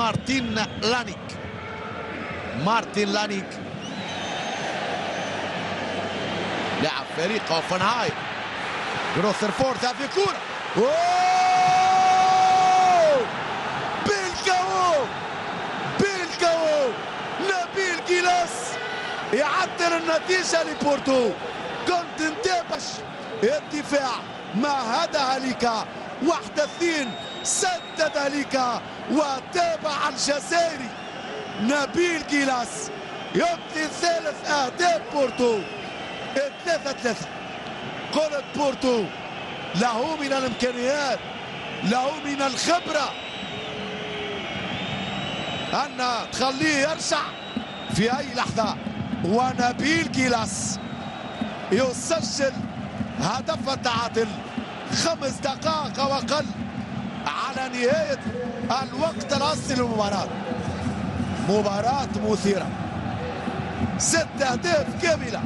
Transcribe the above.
مارتين لانيك مارتين لانيك لعب فريق أوفنهايم. جروثرفورد هذه كورة بالجو بالجو نبيل جيلاس يعدل النتيجة لبورتو. كنت انتبش الدفاع ما هليكا. واحد 31 سد ذلك وتابع الجزائري نبيل كيلاس يبقي ثالث اهداف بورتو. 3 3 قلت بورتو له من الإمكانيات له من الخبرة. أن تخليه يرجع في أي لحظة. ونبيل كيلاس يسجل هدف التعادل. خمس دقائق وقل. على نهاية الوقت الأصلي للمباراة. مباراة مثيرة. ست أهداف كاملة.